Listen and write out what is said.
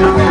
Amen.